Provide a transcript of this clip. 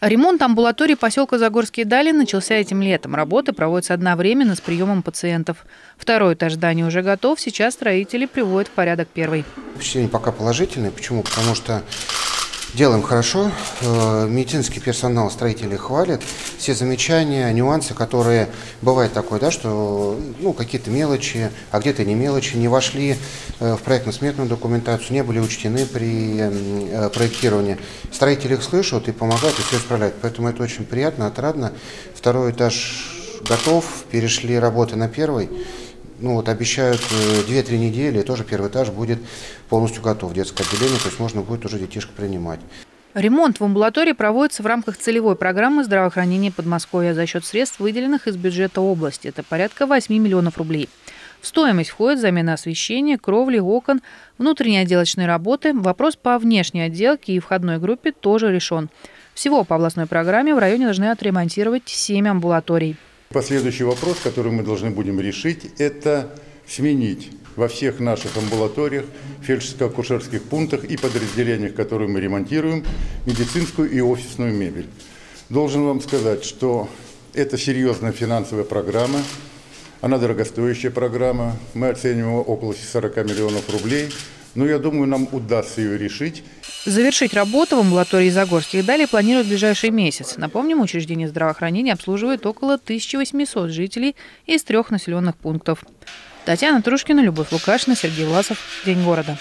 Ремонт амбулатории поселка Загорские Дали начался этим летом. Работы проводятся одновременно с приемом пациентов. Второй этаж здания уже готов. Сейчас строители приводят в порядок первый. Впечатление пока положительное. Почему? Потому что Делаем хорошо. Э, медицинский персонал строители хвалят. Все замечания, нюансы, которые бывает такое, да, что ну, какие-то мелочи, а где-то не мелочи, не вошли э, в проектно-сметную документацию, не были учтены при э, проектировании. Строители их слышат и помогают, и все исправляют. Поэтому это очень приятно, отрадно. Второй этаж готов, перешли работы на первый ну вот обещают 2-3 э, недели, тоже первый этаж будет полностью готов, детское отделение, то есть можно будет уже детишек принимать. Ремонт в амбулатории проводится в рамках целевой программы здравоохранения Подмосковья за счет средств, выделенных из бюджета области. Это порядка 8 миллионов рублей. В стоимость входит замена освещения, кровли, окон, внутренние отделочные работы. Вопрос по внешней отделке и входной группе тоже решен. Всего по областной программе в районе должны отремонтировать 7 амбулаторий. Последующий вопрос, который мы должны будем решить, это сменить во всех наших амбулаториях, фельдшерско-акушерских пунктах и подразделениях, которые мы ремонтируем, медицинскую и офисную мебель. Должен вам сказать, что это серьезная финансовая программа, она дорогостоящая программа, мы оцениваем около 40 миллионов рублей – но я думаю, нам удастся ее решить. Завершить работу в амбулатории Загорских далее планируют в ближайший месяц. Напомним, учреждение здравоохранения обслуживает около 1800 жителей из трех населенных пунктов. Татьяна Трушкина, Любовь Лукашина, Сергей Власов. День города.